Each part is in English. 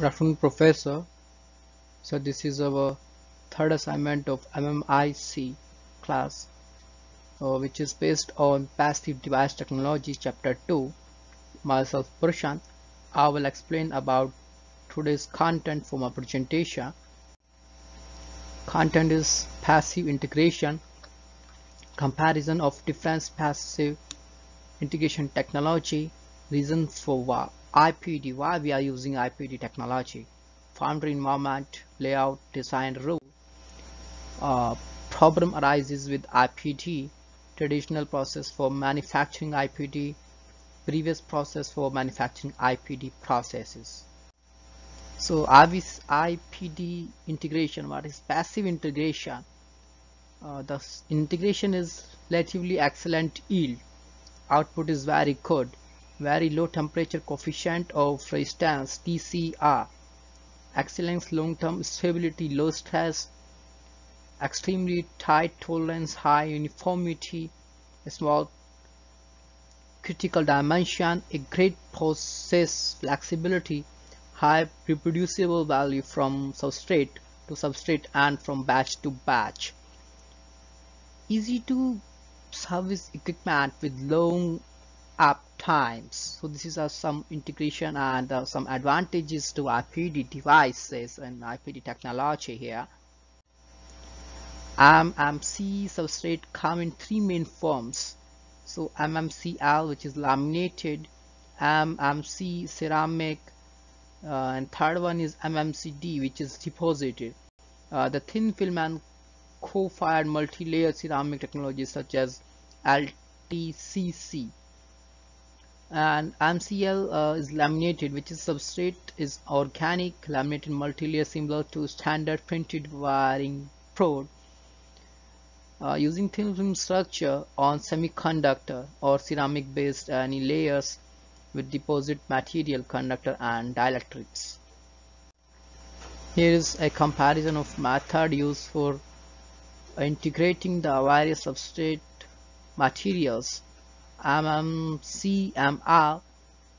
Good Professor. So this is our third assignment of MMIC class, uh, which is based on Passive Device Technology, Chapter 2. Myself, Prashant. I will explain about today's content for my presentation. Content is passive integration, comparison of different passive integration technology, reasons for why IPD, why we are using IPD technology, foundry environment, layout, design rule. Uh, problem arises with IPD, traditional process for manufacturing IPD, previous process for manufacturing IPD processes. So IPD integration, what is passive integration? Uh, the integration is relatively excellent yield. Output is very good very low temperature coefficient of resistance TCR, excellence long-term stability, low stress, extremely tight tolerance, high uniformity, small critical dimension, a great process flexibility, high reproducible value from substrate to substrate and from batch to batch. Easy to service equipment with long up times. So this is uh, some integration and uh, some advantages to IPD devices and IPD technology here. MMC substrate come in three main forms. So MMCL which is laminated MMC ceramic uh, and third one is MMCD which is deposited. Uh, the thin film and co-fired multi-layer ceramic technologies such as LTCC and MCL uh, is laminated which is substrate is organic laminated multi-layer similar to standard printed wiring probe. Uh, using thin film structure on semiconductor or ceramic based any layers with deposit material conductor and dielectrics. Here is a comparison of method used for integrating the various substrate materials MMCMR um, um,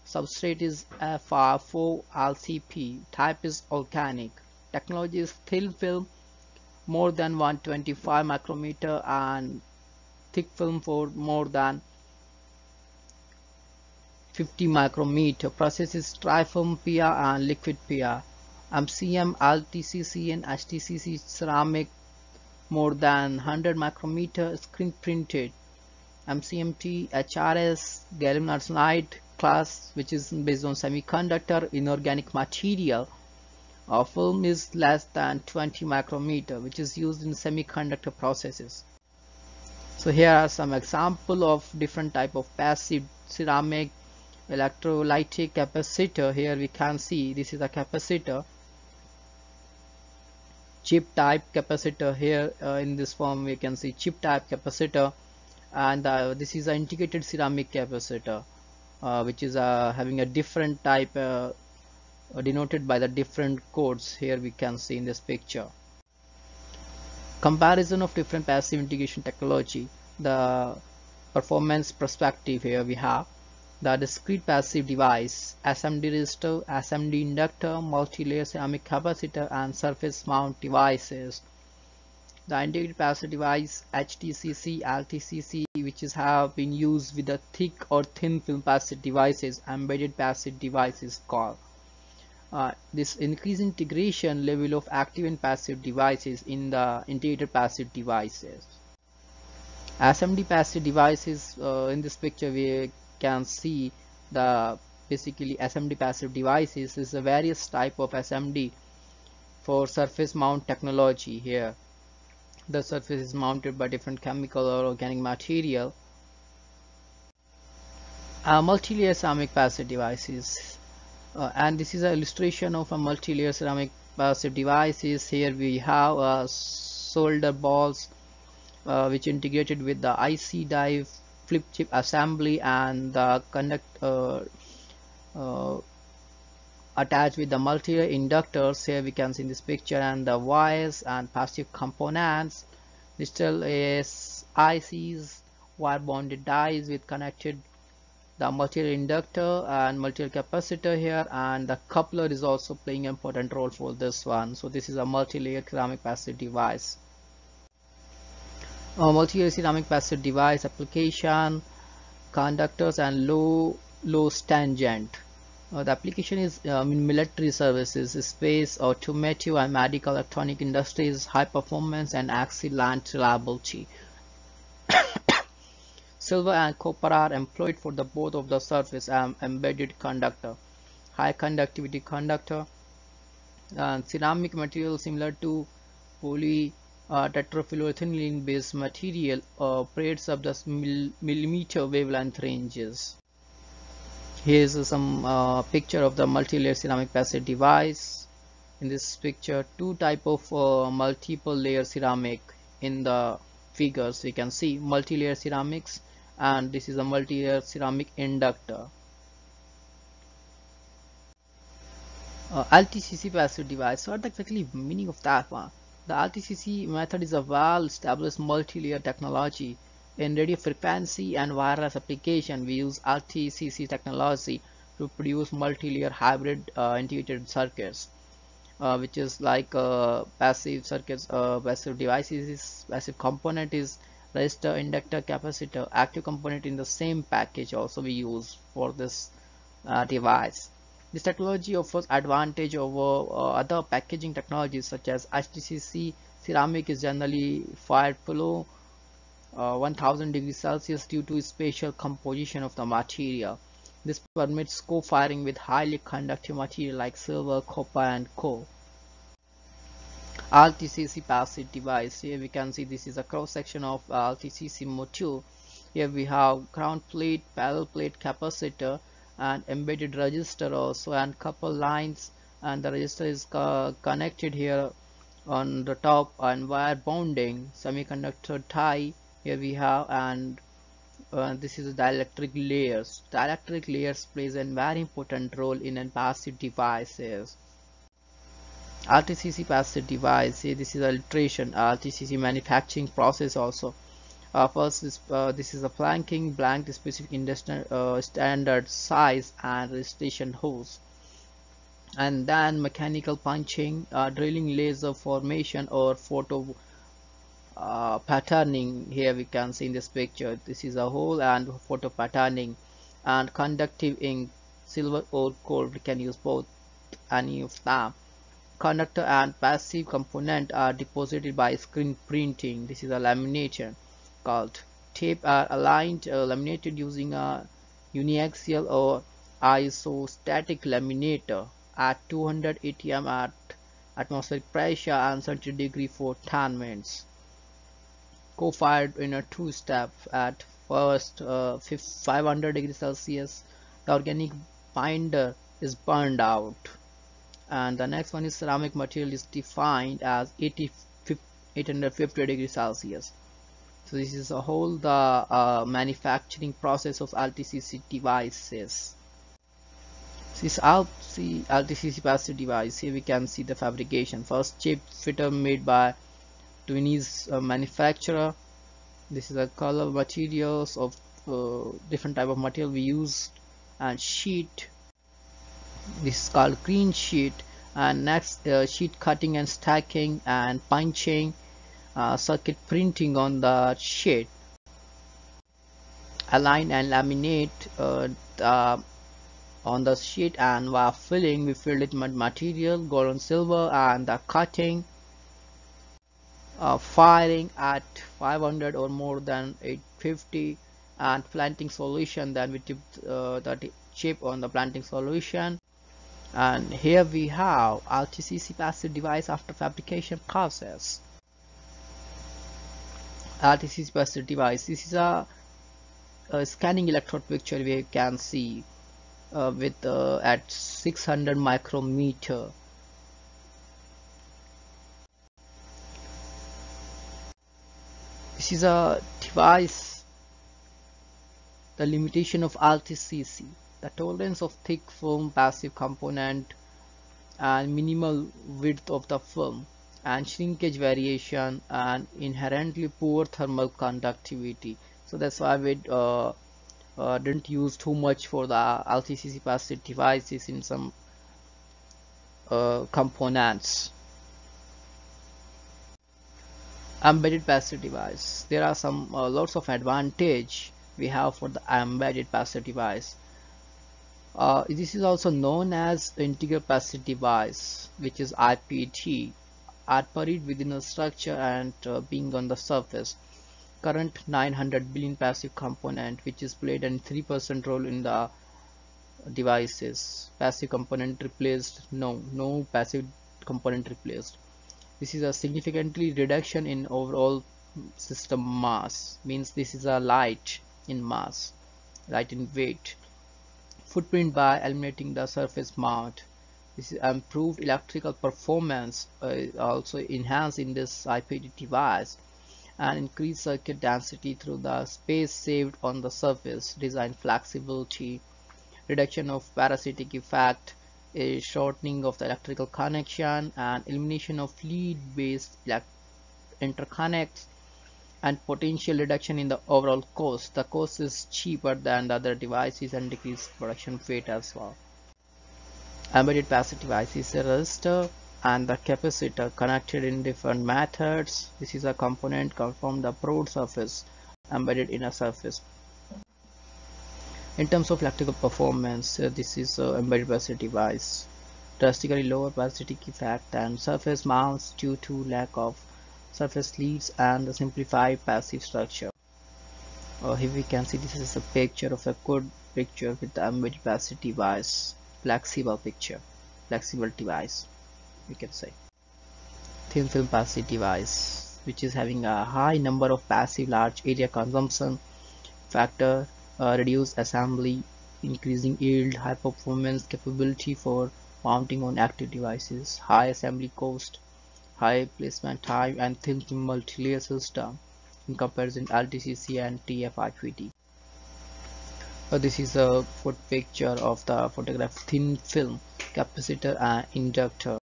substrate is uh, FR4LCP type is organic. Technology is thin film more than 125 micrometer and thick film for more than 50 micrometer. Process is dry-film PR and liquid PR MCM, um, LTCC and HTCC ceramic more than 100 micrometer screen printed MCMT, HRS, gallium arsenide class which is based on semiconductor inorganic material. A film is less than 20 micrometer which is used in semiconductor processes. So here are some example of different type of passive ceramic electrolytic capacitor. Here we can see this is a capacitor. Chip type capacitor here uh, in this form we can see chip type capacitor and uh, this is an integrated ceramic capacitor uh, which is uh, having a different type uh, denoted by the different codes here we can see in this picture. Comparison of different passive integration technology the performance perspective here we have the discrete passive device SMD resistor SMD inductor multi-layer ceramic capacitor and surface mount devices the integrated passive device HTCC, LTCC which is have been used with the thick or thin film passive devices embedded passive devices called. Uh, this increased integration level of active and passive devices in the integrated passive devices. SMD passive devices uh, in this picture we can see the basically SMD passive devices is a various type of SMD for surface mount technology here the surface is mounted by different chemical or organic material. Uh, multi-layer ceramic passive devices. Uh, and this is an illustration of a multi-layer ceramic passive devices. Here we have uh, solder balls uh, which integrated with the IC die flip chip assembly and the conduct uh, uh, attached with the multi inductors here we can see in this picture and the wires and passive components. Digital is ICs wire bonded dies with connected the material inductor and material capacitor here and the coupler is also playing an important role for this one. So this is a multi-layer ceramic passive device. A multi-layer ceramic passive device application conductors and low low tangent uh, the application is um, in military services space automotive and medical electronic industries high performance and excellent reliability Silver and copper are employed for the both of the surface and embedded conductor, high conductivity conductor, and ceramic material similar to poly uh, tetrafluoroethylene based material uh, operates up the mil millimeter wavelength ranges. Here's some uh, picture of the multi-layer ceramic passive device. In this picture, two type of uh, multiple layer ceramic in the figures. We can see multi-layer ceramics and this is a multi-layer ceramic inductor. Uh, LTCC passive device. What exactly meaning of that one? The LTCC method is a well-established multi-layer technology in radio frequency and wireless application we use LTCC technology to produce multi-layer hybrid uh, integrated circuits uh, which is like uh, passive circuits uh, passive devices passive component is resistor inductor capacitor active component in the same package also we use for this uh, device. This technology offers advantage over uh, other packaging technologies such as HTCC ceramic is generally fired below uh, 1000 degrees Celsius due to special composition of the material. This permits co-firing with highly conductive material like silver copper and coal. LTCC passive device. Here we can see this is a cross section of LTCC module. Here we have ground plate parallel plate capacitor and embedded resistor also and couple lines and the resistor is co connected here on the top and wire bonding semiconductor tie here we have and uh, this is the dielectric layers. Dielectric layers plays a very important role in passive devices. LTCC passive device see this is alteration LTCC manufacturing process also. Uh, first is, uh, this is a planking blank specific industrial uh, standard size and registration holes. And then mechanical punching uh, drilling laser formation or photo uh, patterning. Here we can see in this picture this is a hole and photo patterning and conductive ink silver or gold. We can use both. Any of them conductor and passive component are deposited by screen printing. This is a lamination called tape. Are aligned uh, laminated using a uniaxial or isostatic laminator at 200 atm at atmospheric pressure and 30 degree for 10 minutes co-fired in a two-step at first uh, 500 degrees celsius. The organic binder is burned out. And the next one is ceramic material is defined as 80, 850 degrees Celsius. So this is a whole the uh, manufacturing process of LTCC devices. This LTCC passive device here we can see the fabrication. First chip fitter made by Taiwanese uh, manufacturer. This is a color materials of uh, different type of material we use. And sheet. This is called green sheet. And next uh, sheet cutting and stacking and punching uh, circuit printing on the sheet. Align and laminate uh, the, on the sheet and while filling we filled it with material gold and silver and the cutting uh, firing at 500 or more than 850 and planting solution then we tipped uh, the chip on the planting solution. And here we have LTCC passive device after fabrication process. LTCC passive device this is a, a scanning electrode picture we can see uh, with uh, at 600 micrometer is a device the limitation of LTCC the tolerance of thick film passive component and minimal width of the film and shrinkage variation and inherently poor thermal conductivity. So that's why we uh, uh, didn't use too much for the LTCC passive devices in some uh, components embedded passive device. There are some uh, lots of advantage we have for the embedded passive device. Uh, this is also known as integral passive device which is IPT are buried within a structure and uh, being on the surface. Current 900 billion passive component which is played an 3% role in the devices. Passive component replaced no no passive component replaced this is a significantly reduction in overall system mass. Means this is a light in mass light in weight. Footprint by eliminating the surface mount this is improved electrical performance uh, also enhanced in this IPD device and increased circuit density through the space saved on the surface. Design flexibility. Reduction of parasitic effect a shortening of the electrical connection and elimination of lead-based interconnects and potential reduction in the overall cost. The cost is cheaper than the other devices and decreased production weight as well. Embedded passive device is a resistor and the capacitor connected in different methods. This is a component from the broad surface embedded in a surface in terms of electrical performance uh, this is a embedded passive device drastically lower parasitic effect and surface mounts due to lack of surface leads and the simplified passive structure. Uh, here we can see this is a picture of a good picture with the embedded passive device flexible picture flexible device we can say. Thin film passive device which is having a high number of passive large area consumption factor uh, reduce assembly, increasing yield, high performance capability for mounting on active devices, high assembly cost, high placement time and thin multi-layer system in comparison to LTCC and TFIPD. Uh, this is a foot picture of the photograph thin film capacitor and inductor.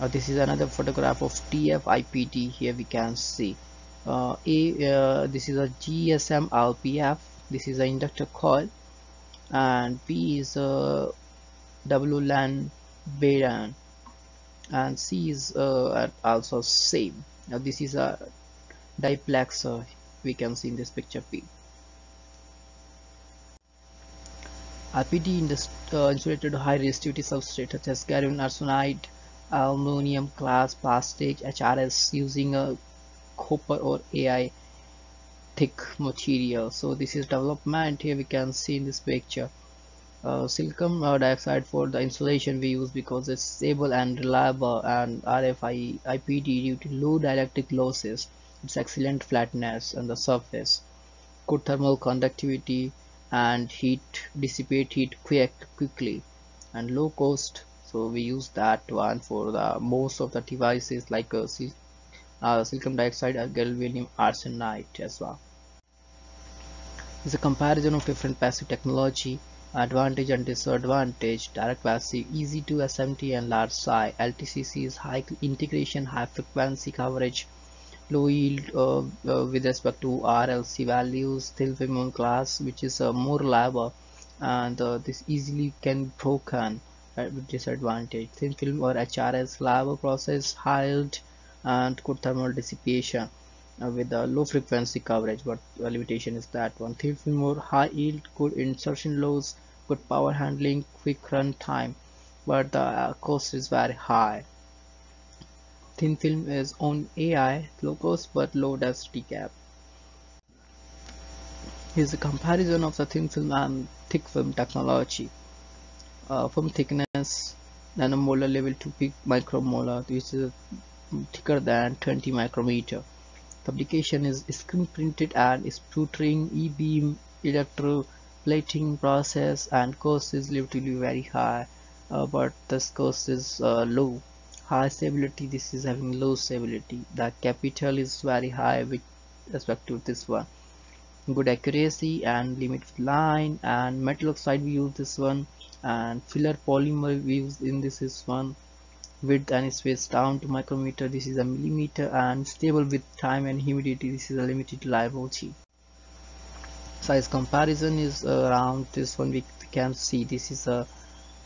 Uh, this is another photograph of TFIPD here we can see uh, a uh, this is a GSM LPF this is an inductor coil and B is a WLAN BARN and C is uh, also same. Now this is a diplexer. We can see in this picture P. This uh, insulated high resistivity substrate such as gallium arsenide aluminum glass plastic HRS using a copper or AI thick material. So this is development. Here we can see in this picture. Uh, silicon dioxide for the insulation we use because it's stable and reliable and RFI IPD due to low dielectric losses. Its excellent flatness on the surface. Good thermal conductivity and heat dissipate heat quick quickly and low cost. So we use that one for the most of the devices like a uh, silicon dioxide or gallium arsenide as well. It's a comparison of different passive technology, advantage and disadvantage, direct passive, easy to SMT and large size, LTCC is high integration, high frequency coverage, low yield uh, uh, with respect to RLC values, thin film class which is uh, more reliable and uh, this easily can be broken with disadvantage. Thin film or HRS reliable process, high yield and good thermal dissipation uh, with a low frequency coverage but limitation is that one thin film more high yield good insertion loss good power handling quick run time but the uh, cost is very high. Thin film is on AI low cost but low density cap here's a comparison of the thin film and thick film technology. Uh, film thickness nanomolar level to peak micromolar. This is thicker than 20 micrometer. The application is screen printed and sputtering e-beam electroplating process and cost is relatively very high uh, but this cost is uh, low. High stability this is having low stability. The capital is very high with respect to this one. Good accuracy and limit line and metal oxide we use this one and filler polymer we use in this is one width and space down to micrometer this is a millimeter and stable with time and humidity this is a limited reliability size comparison is uh, around this one we, can see. This is a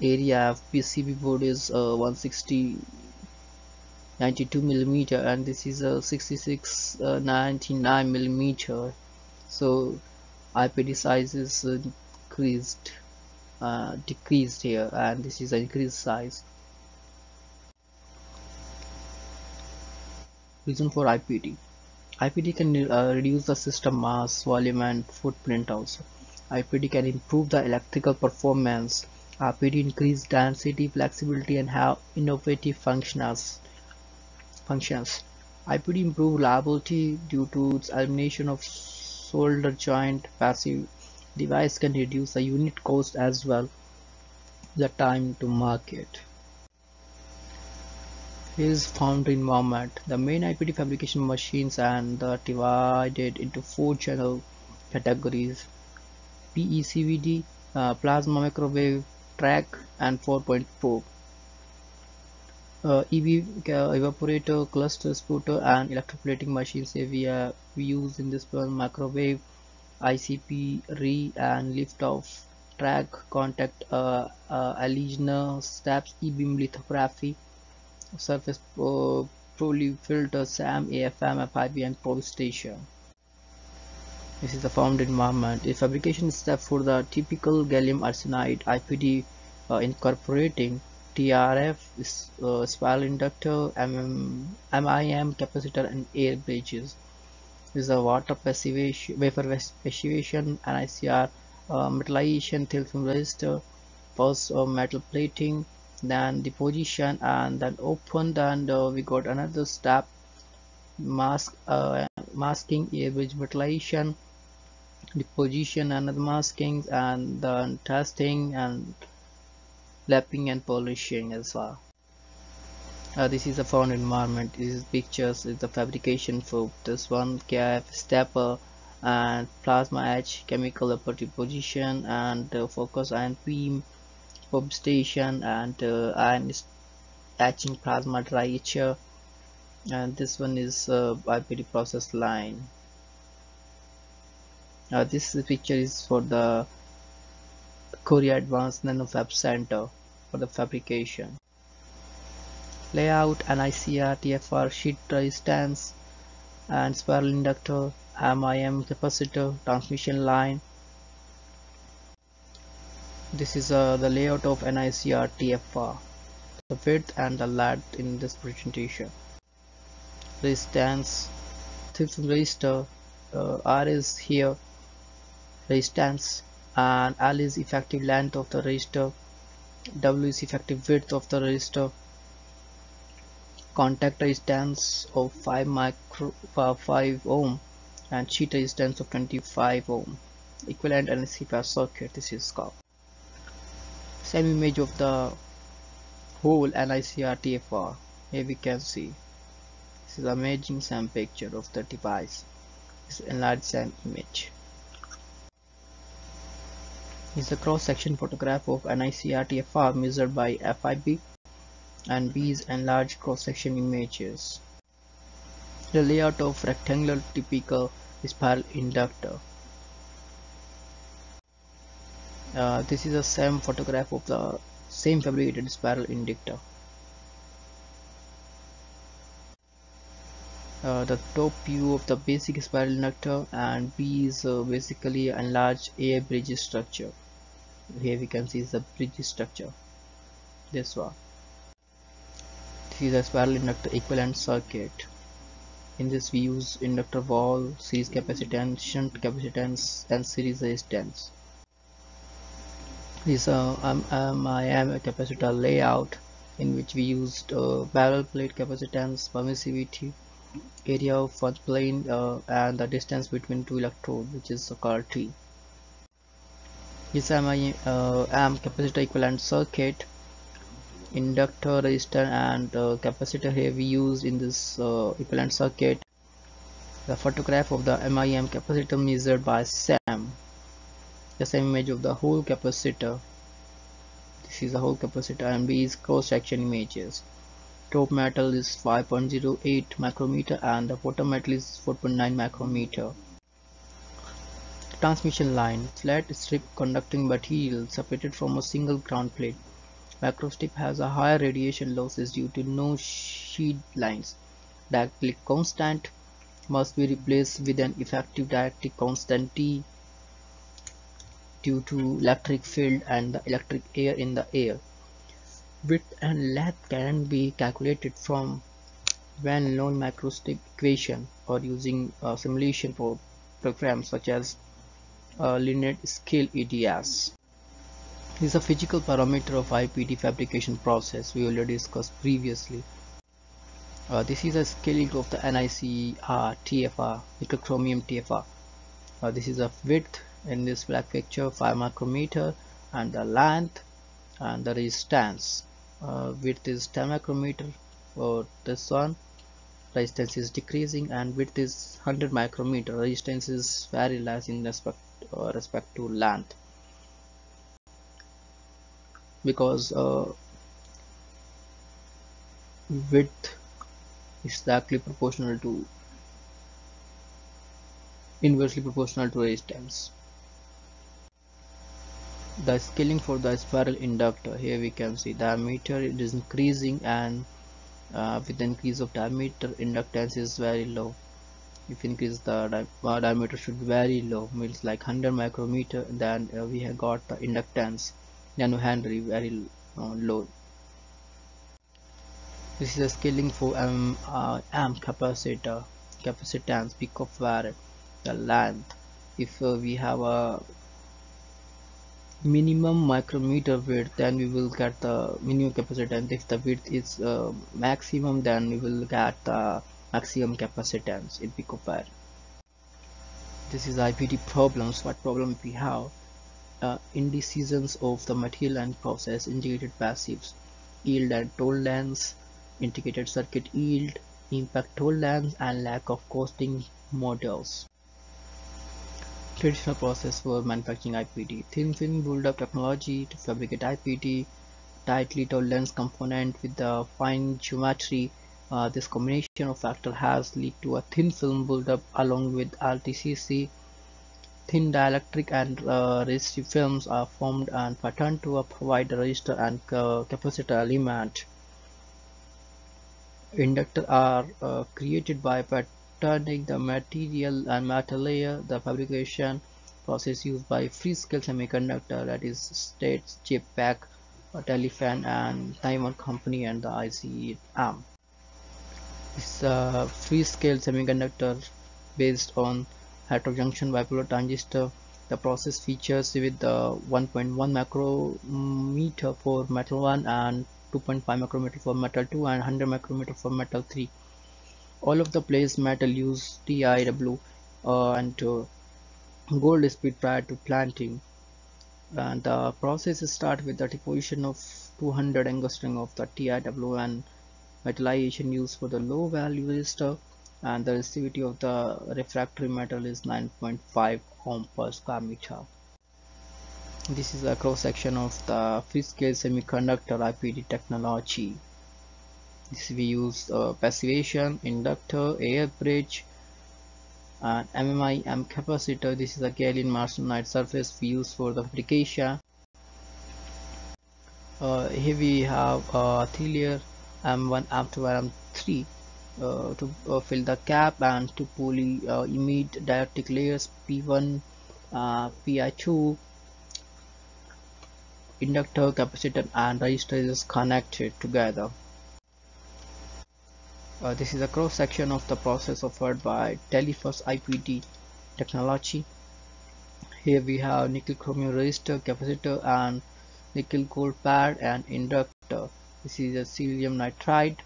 area of PCB board is uh, 160 92 millimeter and this is a 66 uh, 99 millimeter. So IPD size is increased uh, decreased here and this is an increased size reason for IPD IPD can uh, reduce the system mass volume and footprint also. IPD can improve the electrical performance. IPD increase density flexibility and have innovative functions. IPD improve reliability due to its elimination of solder joint passive device can reduce the unit cost as well. The time to market is found environment the main IPD fabrication machines and are divided into four channel categories. PECVD uh, plasma microwave track and 4.4 uh, EV uh, evaporator cluster sputter and electroplating machines we, uh, we use in this one microwave ICP re and lift off track contact uh, uh, steps e-beam lithography surface uh, filter SAM AFM FIB and probe station. This is the found environment. A fabrication step for the typical gallium arsenide IPD uh, incorporating TRF uh, spiral inductor MM, MIM capacitor and air bridges. Is a water passivation, wafer passivation, NICR, uh, metallization, thin film resistor, first uh, metal plating, then deposition, and then open. Uh, we got another step, mask, uh, masking, air bridge metallization, deposition, another masking, and then testing and lapping and polishing as well uh, this is a found environment this is pictures is the fabrication for this one cap stepper and plasma etch chemical vapor deposition and uh, focus and beam probe station and uh, ion etching plasma dry etcher and this one is uh, IPD process line uh, this picture is for the Korea Advanced Nanofab Center for the fabrication layout NICR, TFR, sheet resistance and spiral inductor, MIM capacitor, transmission line. This is uh, the layout of NICR TFR, the width and the length in this presentation. Resistance, fifth resistor, uh, R is here, resistance and L is effective length of the resistor, W is effective width of the resistor, contact resistance of 5 micro uh, 5 ohm and sheet resistance of 25 ohm. Equivalent NC circuit. This is called SEM image of the whole NICR TFR here we can see this is amazing SEM picture of the device this enlarged SEM image is a cross section photograph of NICR TFR measured by FIB and B's enlarged cross-section images. The layout of rectangular typical spiral inductor. Uh, this is the SEM photograph of the same fabricated spiral inductor. Uh, the top view of the basic spiral inductor and B is uh, basically enlarged air bridge structure. Here we can see the bridge structure. This one this is a spiral inductor equivalent circuit in this we use inductor wall series capacitance shunt capacitance and series resistance this uh, um, um, I am a capacitor layout in which we used uh, parallel plate capacitance permissivity area of one plane uh, and the distance between two electrodes which is called T. This am, uh, am capacitor equivalent circuit inductor resistor and uh, capacitor here we use in this uh, equivalent circuit. The photograph of the MIM capacitor measured by SAM the SEM image of the whole capacitor. This is the whole capacitor and these cross-section images. Top metal is 5.08 micrometer and the bottom metal is 4.9 micrometer transmission line flat strip conducting material separated from a single ground plate. Microstrip has a higher radiation losses due to no sheet lines. Dielectric constant must be replaced with an effective dielectric constant T due to electric field and the electric air in the air width and length can be calculated from well-known microstrip equation or using a simulation for programs such as uh, linear scale EDS. This is a physical parameter of IPD fabrication process we already discussed previously. Uh, this is a scaling of the NICR TFR, nickel chromium TFR. Uh, this is a width in this black picture 5 micrometer and the length and the resistance. Uh, width is 10 micrometer for this one. Resistance is decreasing and width is 100 micrometer. Resistance is very less in respect uh, respect to length. Because uh, width is exactly proportional to inversely proportional to resistance the scaling for the spiral inductor. Here we can see diameter is increasing and uh, with increase of diameter inductance is very low. If increase the di uh, diameter should be very low means like 100 micrometer then uh, we have got the inductance. Nano henry very uh, low. This is a scaling for um, amp capacitor capacitance peak of wire the length. If uh, we have a minimum micrometer width then we will get the minimum capacitance if the width is uh, maximum then we will get the maximum capacitance in picofarad this is IPD problems what problem we have uh, indecisions of the material and process integrated passives yield and tolerance integrated circuit yield impact tolerance and lack of costing models traditional process for manufacturing IPD. Thin film build-up technology to fabricate IPD, tightly tolerance component with the fine geometry. Uh, this combination of factor has led to a thin film build-up along with LTCC. Thin dielectric and uh, resistive films are formed and patterned to provide a resistor and uh, capacitor element. Inductor are uh, created by turning the material and metal layer the fabrication process used by Freescale Semiconductor that is STATS ChipPAC Telephus and Taiwan company and the ICM it's a uh, Freescale Semiconductor based on heterojunction bipolar transistor the process features with the 1.1 micrometer for metal 1 and 2.5 micrometer for metal 2 and 100 micrometer for metal 3 all of the place metal use TIW uh, and uh, gold speed prior to planting. And the process start with the deposition of 200 angstrom of the TIW and metallization used for the low value resistor and the resistivity of the refractory metal is 9.5 ohm per square meter. This is a cross section of the Freescale semiconductor IPD technology this we use uh, passivation inductor air bridge and MMI M capacitor. This is a gallium arsenide surface we use for the application uh, here we have uh, three layer M1 M2 M3 uh, to uh, fill the cap and to poly uh, emit dielectric layers P1 uh, Pi2 inductor capacitor and resistor is connected together uh, this is a cross section of the process offered by Telephus IPD technology. Here we have nickel chromium resistor, capacitor and nickel gold pad and inductor. This is a cerium nitride.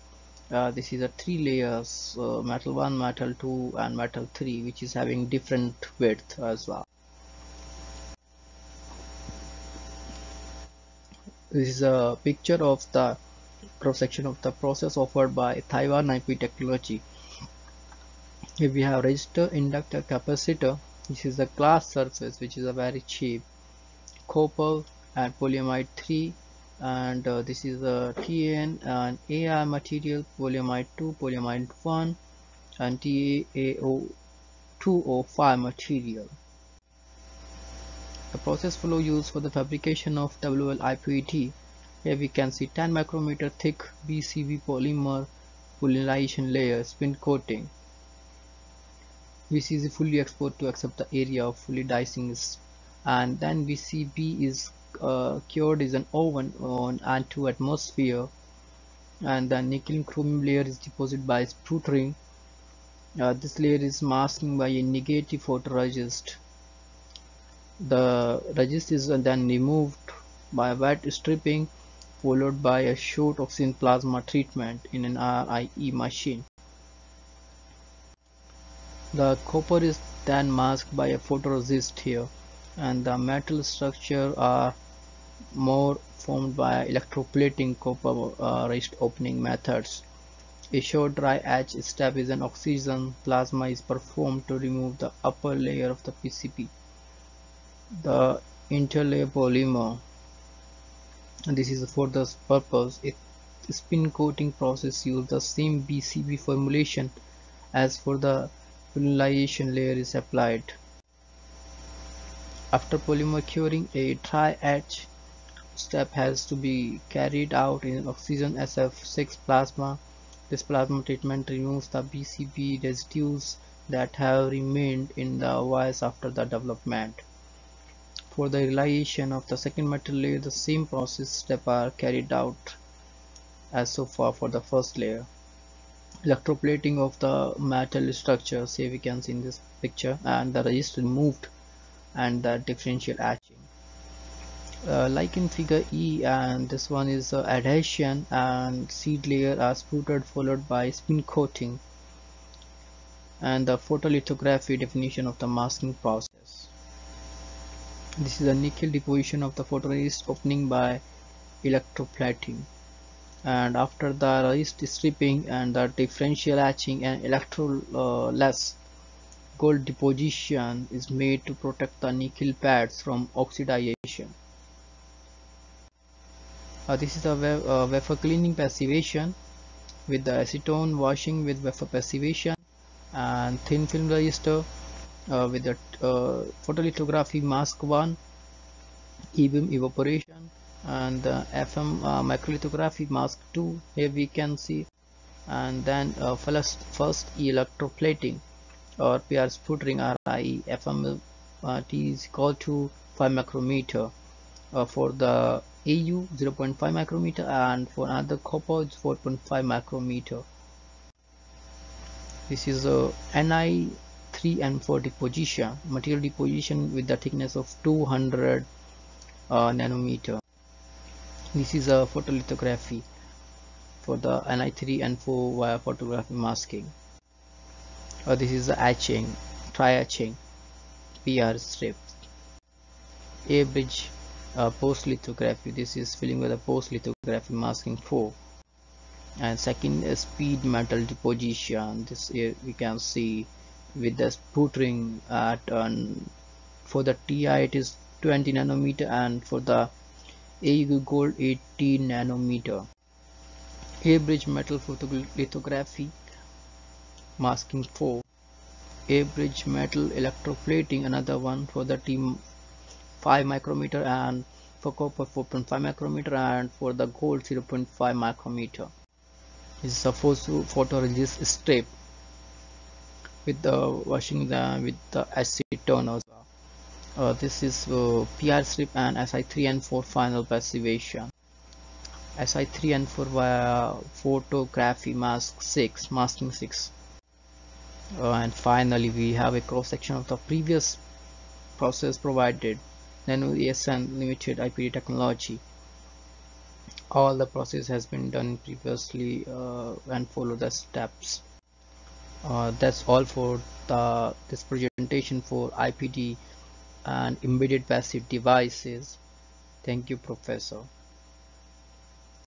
Uh, this is a three layers uh, metal 1 metal 2 and metal 3 which is having different width as well this is a picture of the cross section of the process offered by Taiwan IP technology. Here we have resistor, inductor, capacitor. This is a glass surface which is a very cheap. Copper and polyamide 3 and uh, this is a TAN and AI material polyamide 2 polyamide 1 and TAO205 material the process flow used for the fabrication of WLIPET here we can see 10 micrometer thick BCB polymer polymerization layer spin coating. VC is fully exposed to accept the area of fully dicing and then BCB is uh, cured in an oven on and 2 atmosphere. And the nickel chromium layer is deposited by sputtering uh, this layer is masking by a negative photoresist the resist is then removed by wet stripping followed by a short oxygen plasma treatment in an RIE machine the copper is then masked by a photoresist here and the metal structure are more formed by electroplating copper uh, resist opening methods. A short dry etch step is an oxygen plasma is performed to remove the upper layer of the BCB. The interlayer polymer this is for the purpose a spin coating process use the same BCB formulation as for the polymerization layer is applied. After polymer curing, a dry etch step has to be carried out in oxygen SF6 plasma. This plasma treatment removes the BCB residues that have remained in the vias after the development. For the realization of the second metal layer, the same process steps are carried out as so far for the first layer. Electroplating of the metal structure say we can see in this picture and the resist removed and the differential etching uh, like in figure E and this one is uh, adhesion and seed layer are sputtered followed by spin coating and the photolithography definition of the masking process this is a nickel deposition of the photoresist opening by electroplating and after the resist stripping and the differential etching and electroless gold deposition is made to protect the nickel pads from oxidation. Uh, this is a uh, wafer cleaning passivation with the acetone washing with wafer passivation and thin film resistor uh, with the uh, photolithography mask 1 e-beam evaporation and the FM uh, microlithography mask 2 here we can see and then uh, first, first electroplating or PR sputtering RIE FM uh, T is equal to 5 micrometer uh, for the AU 0.5 micrometer and for another copper it's 4.5 micrometer. This is a Ni 3 and 4 deposition material deposition with the thickness of 200 uh, nanometer. This is a photolithography for the Ni3 and 4 wire photography masking. Uh, this is the etching dry etching PR strip. A bridge uh, post lithography this is filling with a post lithography masking 4 and second is speed metal deposition. This here we can see with the sputtering at um, for the TI it is 20 nanometer and for the AU gold 80 nanometer. A bridge metal photolithography masking 4 A bridge metal electroplating another one for the team 5 micrometer and for copper 4.5 micrometer and for the gold 0.5 micrometer. This is a photoresist strip with the washing the with the acetone also. Uh, this is uh, PR strip and SI3 and 4 final passivation SI3 and 4 via photography mask 6 masking 6 uh, and finally we have a cross section of the previous process provided. Nano ESN limited IPD technology. All the process has been done previously uh, and follow the steps uh, that's all for the this presentation for IPD and embedded passive devices. Thank you, Professor.